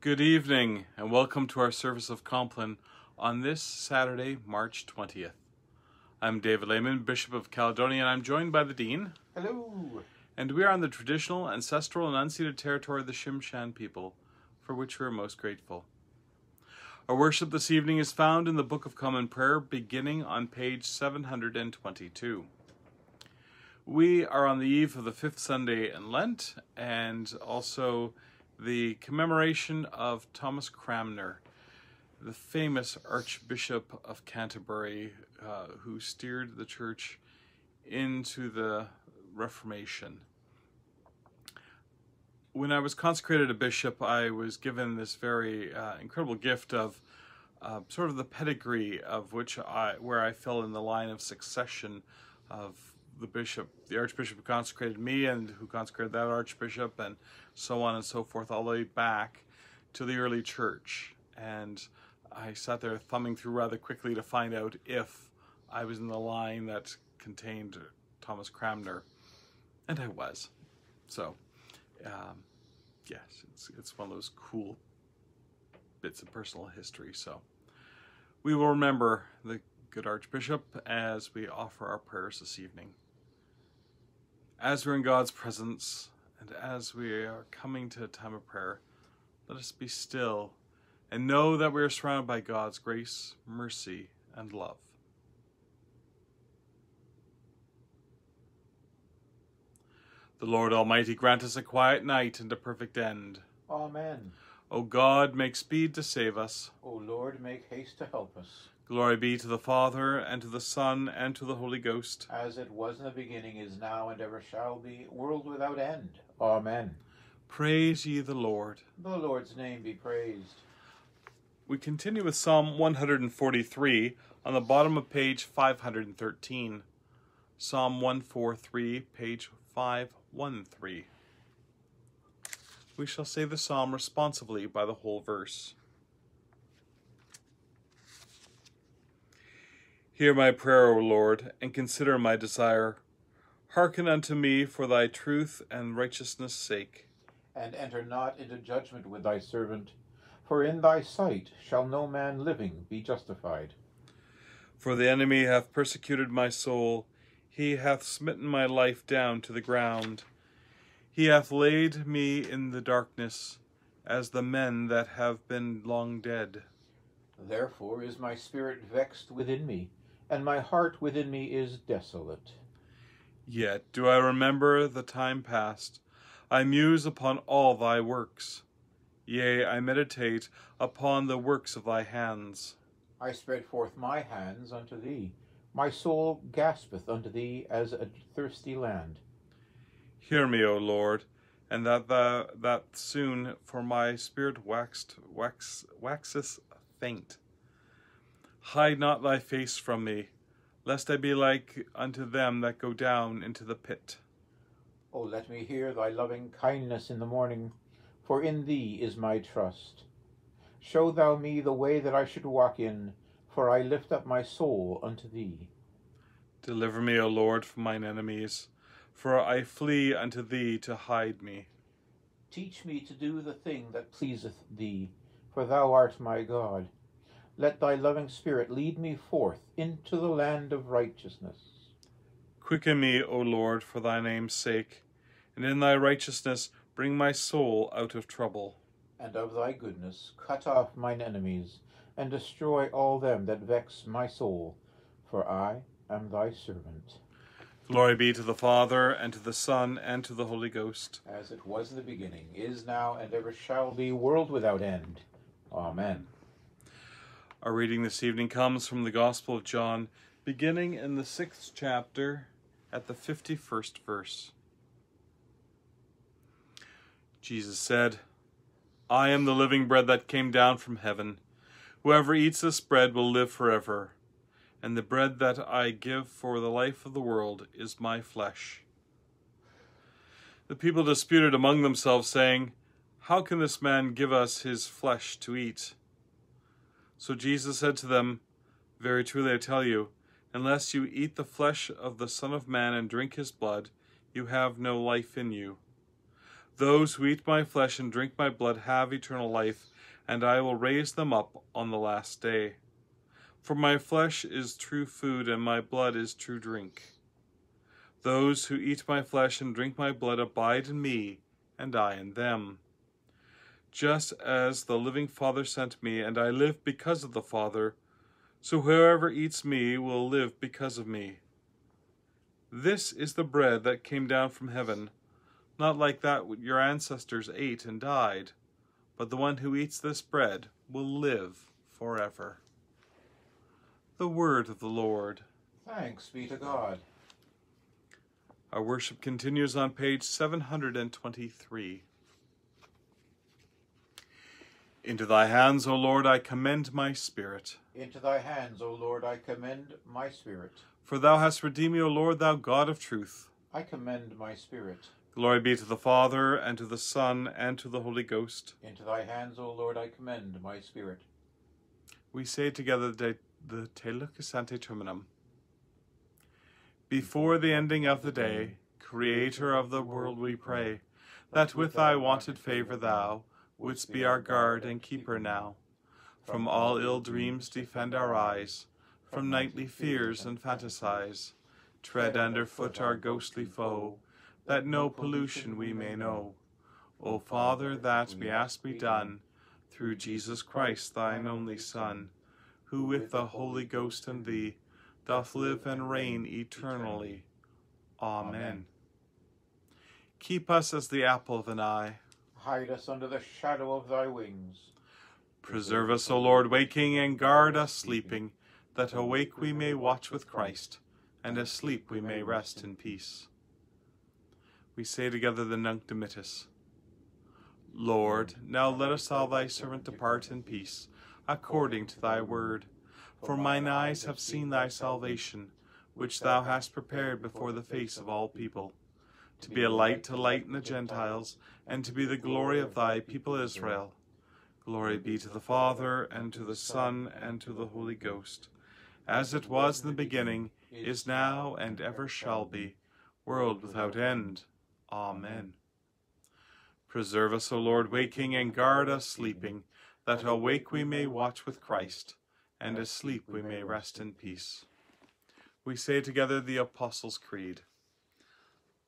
Good evening and welcome to our service of Compline on this Saturday, March 20th. I'm David Lehrer, Bishop of Caledonia, and I'm joined by the Dean. Hello. And we are on the traditional, ancestral, and unceded territory of the Tsimshian people, for which we are most grateful. Our worship this evening is found in the Book of Common Prayer, beginning on page 722. We are on the eve of the fifth Sunday in Lent and also the commemoration of Thomas Cranmer, the famous Archbishop of Canterbury uh, who steered the church into the Reformation. When I was consecrated a bishop, I was given this very uh, incredible gift of uh, sort of the pedigree of which I, where I fell in the line of succession of the bishop, the archbishop who consecrated me and who consecrated that archbishop, and so on and so forth, all the way back to the early church. And I sat there thumbing through rather quickly to find out if I was in the line that contained Thomas Cranmer, and I was. So, um, yes, it's it's one of those cool bits of personal history. So, we will remember the good Archbishop as we offer our prayers this evening. As we're in God's presence and as we are coming to a time of prayer, let us be still and know that we are surrounded by God's grace, mercy, and love. The Lord Almighty grant us a quiet night and a perfect end. Amen. O God, make speed to save us. O Lord, make haste to help us. Glory be to the Father, and to the Son, and to the Holy Ghost. As it was in the beginning, is now, and ever shall be, world without end. Amen. Praise ye the Lord. The Lord's name be praised. We continue with Psalm 143 on the bottom of page 513. Psalm 143, page 513. We shall say the psalm responsively by the whole verse. Hear my prayer, O Lord, and consider my desire. Hearken unto me for thy truth and righteousness' sake. And enter not into judgment with thy servant, for in thy sight shall no man living be justified. For the enemy hath persecuted my soul, he hath smitten my life down to the ground. He hath laid me in the darkness, as the men that have been long dead. Therefore is my spirit vexed within me and my heart within me is desolate. Yet do I remember the time past. I muse upon all thy works. Yea, I meditate upon the works of thy hands. I spread forth my hands unto thee. My soul gaspeth unto thee as a thirsty land. Hear me, O Lord, and that thou that soon, for my spirit waxed wax waxeth faint. Hide not thy face from me, lest I be like unto them that go down into the pit. O let me hear thy loving kindness in the morning, for in thee is my trust. Show thou me the way that I should walk in, for I lift up my soul unto thee. Deliver me, O Lord, from mine enemies, for I flee unto thee to hide me. Teach me to do the thing that pleaseth thee, for thou art my God. Let thy loving spirit lead me forth into the land of righteousness. Quicken me, O Lord, for thy name's sake, and in thy righteousness bring my soul out of trouble. And of thy goodness cut off mine enemies, and destroy all them that vex my soul, for I am thy servant. Glory be to the Father, and to the Son, and to the Holy Ghost. As it was in the beginning, is now, and ever shall be, world without end. Amen. Our reading this evening comes from the Gospel of John, beginning in the sixth chapter at the 51st verse. Jesus said, I am the living bread that came down from heaven. Whoever eats this bread will live forever. And the bread that I give for the life of the world is my flesh. The people disputed among themselves, saying, How can this man give us his flesh to eat? So Jesus said to them, Very truly I tell you, unless you eat the flesh of the Son of Man and drink his blood, you have no life in you. Those who eat my flesh and drink my blood have eternal life, and I will raise them up on the last day. For my flesh is true food, and my blood is true drink. Those who eat my flesh and drink my blood abide in me, and I in them. Just as the living Father sent me, and I live because of the Father, so whoever eats me will live because of me. This is the bread that came down from heaven, not like that your ancestors ate and died, but the one who eats this bread will live forever. The word of the Lord. Thanks be to God. Our worship continues on page 723. Into thy hands, O Lord, I commend my spirit. Into thy hands, O Lord, I commend my spirit. For thou hast redeemed me, O Lord, thou God of truth. I commend my spirit. Glory be to the Father, and to the Son, and to the Holy Ghost. Into thy hands, O Lord, I commend my spirit. We say together the, the Te Lucis Ante Terminum. Before the ending of the day, Creator of the world, we pray, that with thy wonted favour thou wouldst be our guard and keeper now. From all ill dreams defend our eyes, from nightly fears and fantasize. Tread under foot our ghostly foe, that no pollution we may know. O Father, that we ask be done, through Jesus Christ, thine only Son, who with the Holy Ghost and thee doth live and reign eternally. Amen. Keep us as the apple of an eye. Hide us under the shadow of thy wings. Preserve us, O Lord, waking, and guard us sleeping, that awake we may watch with Christ, and asleep we may rest in peace. We say together the Nunc Dimittis. Lord, now lettest thou thy servant depart in peace, according to thy word. For mine eyes have seen thy salvation, which thou hast prepared before the face of all people, to be a light to lighten the Gentiles, and to be the glory of thy people Israel. Glory be to the Father, and to the Son, and to the Holy Ghost, as it was in the beginning, is now, and ever shall be, world without end. Amen. Preserve us, O Lord, waking, and guard us sleeping, that awake we may watch with Christ and asleep we may rest in peace. We say together the Apostles' Creed.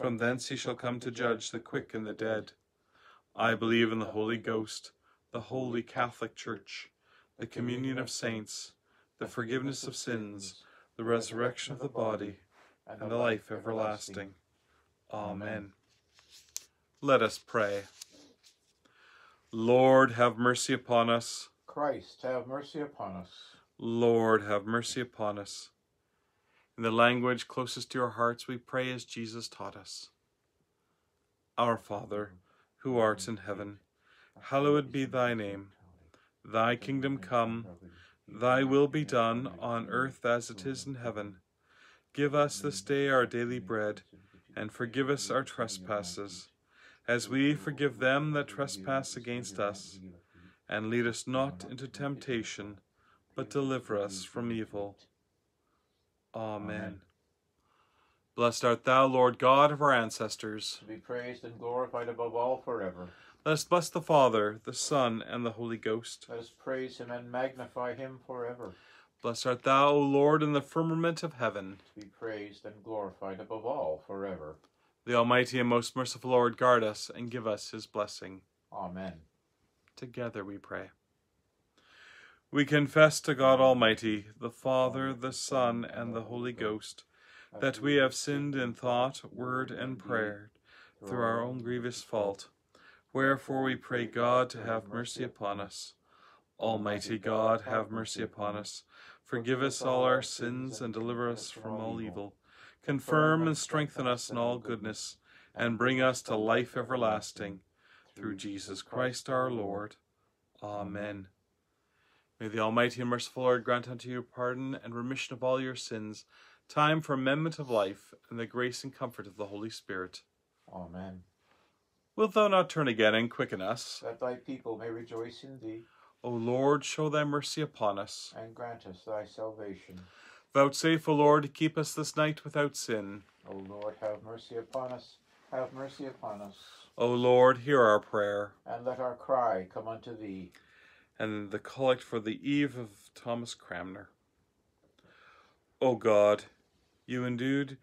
From thence he shall come to judge the quick and the dead. I believe in the Holy Ghost, the holy Catholic Church, the communion of saints, the forgiveness of sins, the resurrection of the body, and the life everlasting. Amen. Let us pray. Lord, have mercy upon us. Christ, have mercy upon us. Lord, have mercy upon us. In the language closest to our hearts, we pray as Jesus taught us. Our Father, who art in heaven, hallowed be thy name. Thy kingdom come, thy will be done on earth as it is in heaven. Give us this day our daily bread, and forgive us our trespasses, as we forgive them that trespass against us. And lead us not into temptation but deliver us from evil. Amen. Blessed art thou, Lord God of our ancestors. To be praised and glorified above all forever. Let us bless the Father, the Son, and the Holy Ghost. Let us praise him and magnify him forever. Blessed art thou, O Lord, in the firmament of heaven. To be praised and glorified above all forever. The Almighty and most merciful Lord guard us and give us his blessing. Amen. Together we pray. We confess to God Almighty, the Father, the Son, and the Holy Ghost, that we have sinned in thought, word, and prayer, through our own grievous fault. Wherefore we pray God to have mercy upon us. Almighty God, have mercy upon us. Forgive us all our sins and deliver us from all evil. Confirm and strengthen us in all goodness, and bring us to life everlasting through Jesus Christ our Lord. Amen. May the Almighty and merciful Lord grant unto you pardon and remission of all your sins, time for amendment of life, and the grace and comfort of the Holy Spirit. Amen. Wilt thou not turn again and quicken us? That thy people may rejoice in thee, O Lord, show thy mercy upon us. and grant us thy salvation. Vouchsafe, O Lord, to keep us this night without sin. O Lord, have mercy upon us, have mercy upon us, O Lord, hear our prayer. and let our cry come unto thee. And the collect for the eve of Thomas Cranmer. O God, you endued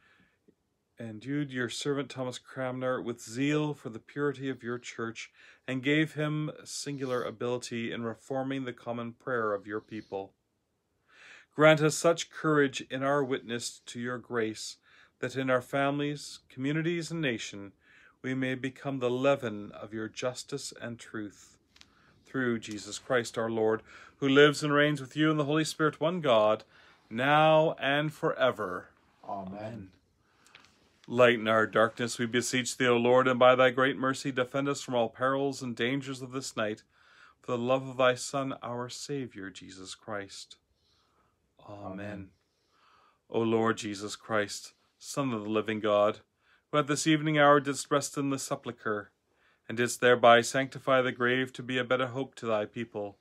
endued your servant Thomas Cranmer with zeal for the purity of your church, and gave him singular ability in reforming the common prayer of your people. Grant us such courage in our witness to your grace that in our families, communities, and nation we may become the leaven of your justice and truth through Jesus Christ our Lord, who lives and reigns with you in the Holy Spirit, one God, now and forever. Amen. Lighten our darkness, we beseech thee, O Lord, and by thy great mercy defend us from all perils and dangers of this night, for the love of thy Son, our Saviour, Jesus Christ. Amen. Amen. O Lord Jesus Christ, Son of the living God, who at this evening hour didst rest in the sepulchre, and didst thereby sanctify the grave to be a better hope to thy people.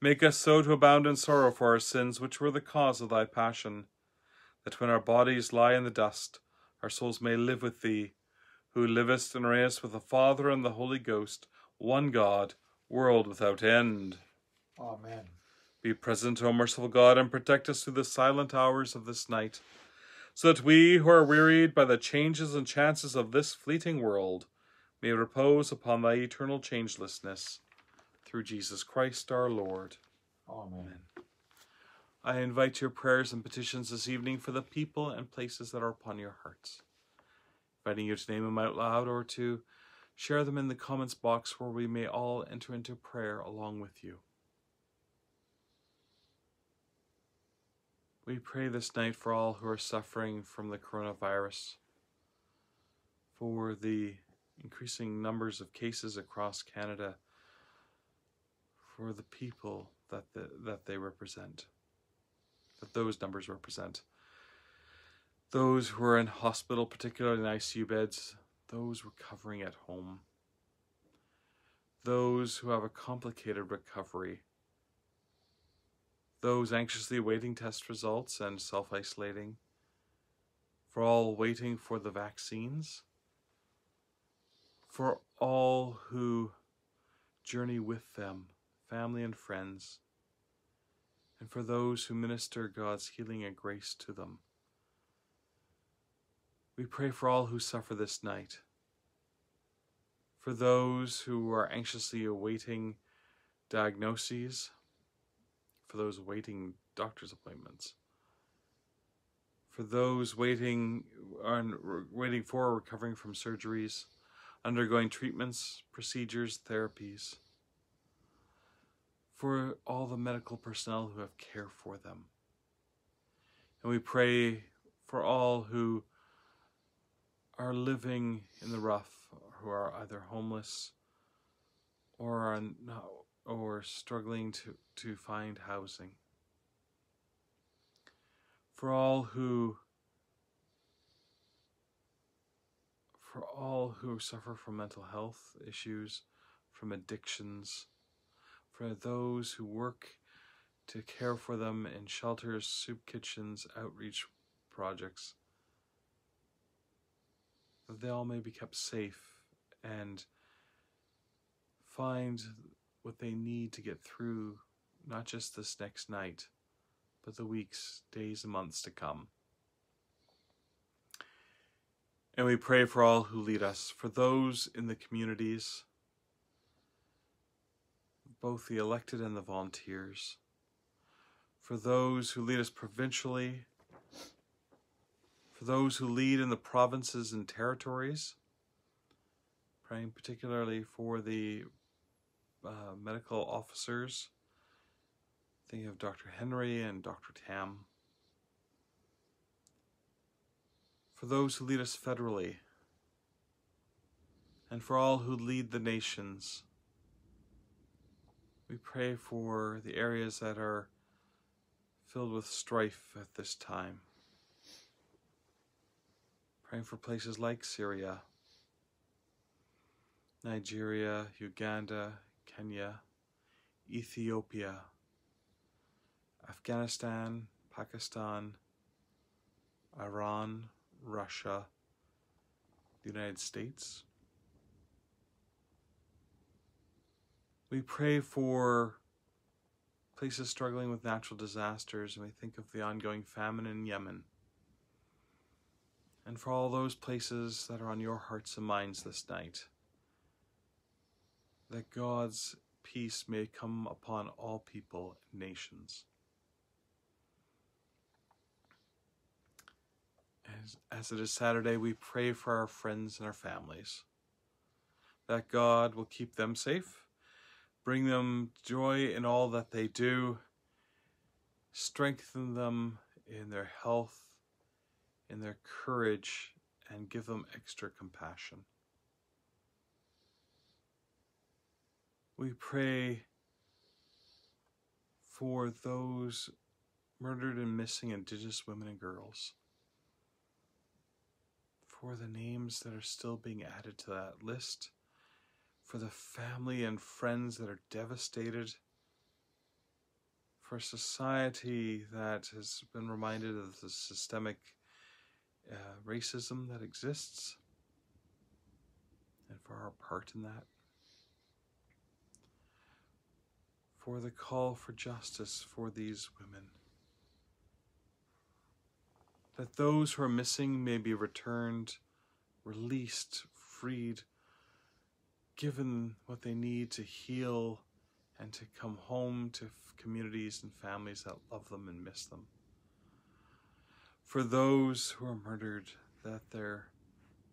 Make us so to abound in sorrow for our sins, which were the cause of thy passion, that when our bodies lie in the dust, our souls may live with thee, who livest and reignest with the Father and the Holy Ghost, one God, world without end. Amen. Be present, O merciful God, and protect us through the silent hours of this night, so that we who are wearied by the changes and chances of this fleeting world may repose upon thy eternal changelessness. Through Jesus Christ our Lord. Amen. I invite your prayers and petitions this evening for the people and places that are upon your hearts. Inviting you to name them out loud or to share them in the comments box where we may all enter into prayer along with you. We pray this night for all who are suffering from the coronavirus, for the increasing numbers of cases across Canada, for the people that, the, that they represent that those numbers represent. Those who are in hospital, particularly in ICU beds, those recovering at home, those who have a complicated recovery, those anxiously awaiting test results and self isolating, for all waiting for the vaccines, for all who journey with them, family and friends and for those who minister God's healing and grace to them. We pray for all who suffer this night, for those who are anxiously awaiting diagnoses, for those awaiting doctor's appointments, for those waiting on waiting for or recovering from surgeries, undergoing treatments, procedures, therapies for all the medical personnel who have care for them. And we pray for all who are living in the rough, who are either homeless or are not, or struggling to, to find housing. For all who for all who suffer from mental health issues, from addictions, for those who work to care for them in shelters, soup kitchens, outreach projects, that they all may be kept safe and find what they need to get through not just this next night, but the weeks, days, and months to come. And we pray for all who lead us, for those in the communities both the elected and the volunteers, for those who lead us provincially, for those who lead in the provinces and territories, praying particularly for the uh, medical officers, thinking of Dr. Henry and Dr. Tam, for those who lead us federally, and for all who lead the nations. We pray for the areas that are filled with strife at this time. Praying for places like Syria, Nigeria, Uganda, Kenya, Ethiopia, Afghanistan, Pakistan, Iran, Russia, the United States. We pray for places struggling with natural disasters, and we think of the ongoing famine in Yemen. And for all those places that are on your hearts and minds this night, that God's peace may come upon all people and nations. As, it is Saturday, we pray for our friends and our families, that God will keep them safe Bring them joy in all that they do. Strengthen them in their health, in their courage, and give them extra compassion. We pray for those murdered and missing Indigenous women and girls, for the names that are still being added to that list for the family and friends that are devastated, for society that has been reminded of the systemic uh, racism that exists, and for our part in that. For the call for justice for these women. That those who are missing may be returned, released, freed given what they need to heal and to come home to communities and families that love them and miss them. For those who are murdered, that their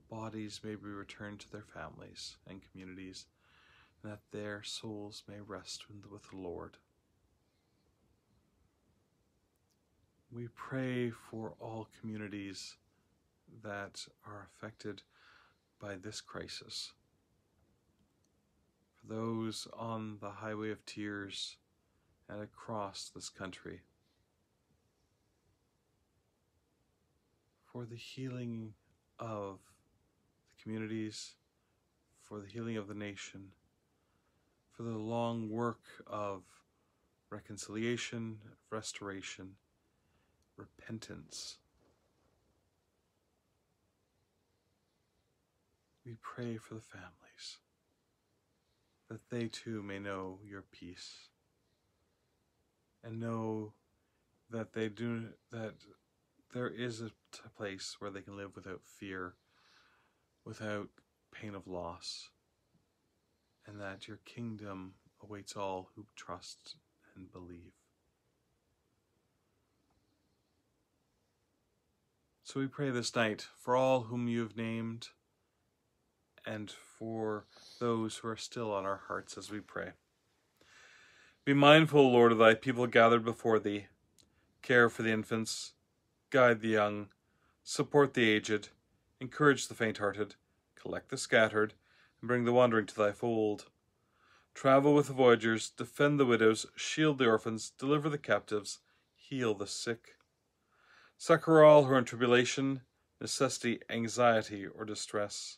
bodies may be returned to their families and communities, and that their souls may rest with the Lord. We pray for all communities that are affected by this crisis for those on the highway of tears and across this country. For the healing of the communities, for the healing of the nation, for the long work of reconciliation, restoration, repentance. We pray for the families that they too may know your peace and know that they do that there is a place where they can live without fear without pain of loss and that your kingdom awaits all who trust and believe so we pray this night for all whom you have named and for those who are still on our hearts as we pray. Be mindful, Lord, of thy people gathered before thee. Care for the infants, guide the young, support the aged, encourage the faint hearted, collect the scattered, and bring the wandering to thy fold. Travel with the voyagers, defend the widows, shield the orphans, deliver the captives, heal the sick. Succor all who are in tribulation, necessity, anxiety, or distress.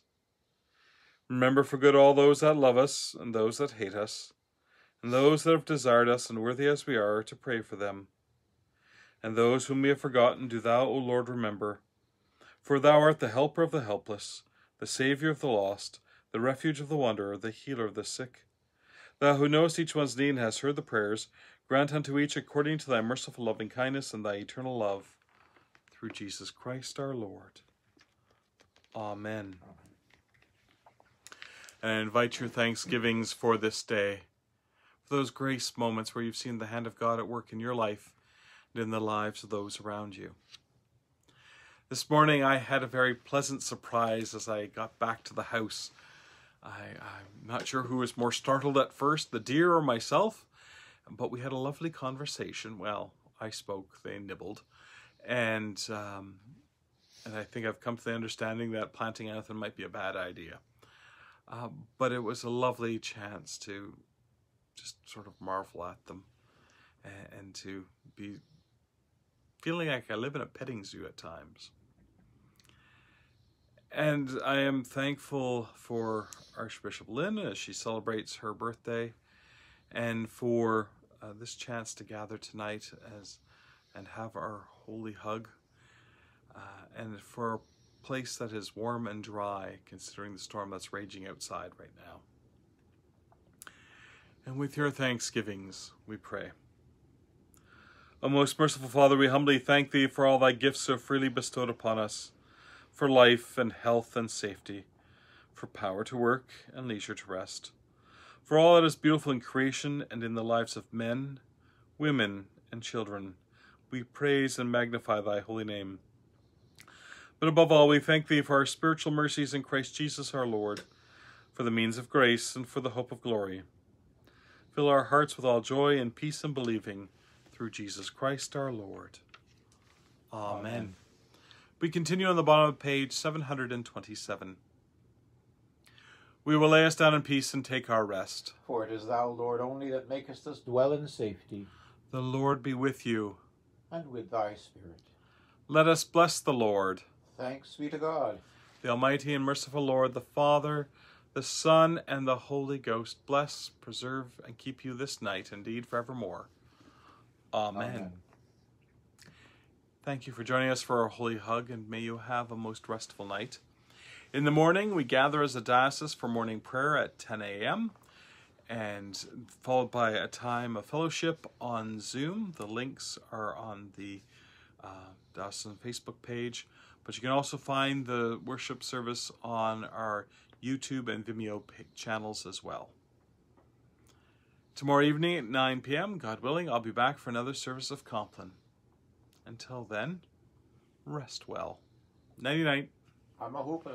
Remember for good all those that love us, and those that hate us, and those that have desired us, and worthy as we are, to pray for them. And those whom we have forgotten, do thou, O Lord, remember. For thou art the helper of the helpless, the Saviour of the lost, the refuge of the wanderer, the healer of the sick. Thou who knowest each one's need and hast heard the prayers, grant unto each according to thy merciful loving kindness and thy eternal love. Through Jesus Christ our Lord. Amen and I invite your thanksgivings for this day, for those grace moments where you've seen the hand of God at work in your life and in the lives of those around you. This morning I had a very pleasant surprise as I got back to the house. I, am not sure who was more startled at first, the deer or myself, but we had a lovely conversation. Well, I spoke, they nibbled, and um, and I think I've come to the understanding that planting anything might be a bad idea. Uh, but it was a lovely chance to just sort of marvel at them and, and to be feeling like I live in a petting zoo at times. And I am thankful for Archbishop Lynn as she celebrates her birthday and for uh, this chance to gather tonight as and have our holy hug uh, and for a place that is warm and dry considering the storm that's raging outside right now. And with your thanksgivings, we pray. O most merciful Father, we humbly thank Thee for all Thy gifts so freely bestowed upon us, for life and health and safety, for power to work and leisure to rest, for all that is beautiful in creation and in the lives of men, women, and children. We praise and magnify Thy holy name. But above all, we thank Thee for our spiritual mercies in Christ Jesus our Lord, for the means of grace and for the hope of glory. Fill our hearts with all joy and peace in believing through Jesus Christ our Lord. Amen. Amen. We continue on the bottom of page 727. We will lay us down in peace and take our rest. For it is thou, Lord, only that makest us dwell in safety. The Lord be with you. And with thy spirit. Let us bless the Lord. Thanks be to God. The Almighty and merciful Lord, the Father, the Son, and the Holy Ghost bless, preserve, and keep you this night, indeed forevermore. Amen. Amen. Thank you for joining us for our holy hug, and may you have a most restful night. In the morning, we gather as a diocese for morning prayer at 10 a.m., and followed by a time of fellowship on Zoom. The links are on the uh, diocesan Facebook page, but you can also find the worship service on our YouTube and Vimeo channels as well. Tomorrow evening at 9 p.m., God willing, I'll be back for another service of Compline. Until then, rest well. Nighty night. I'm a hoop.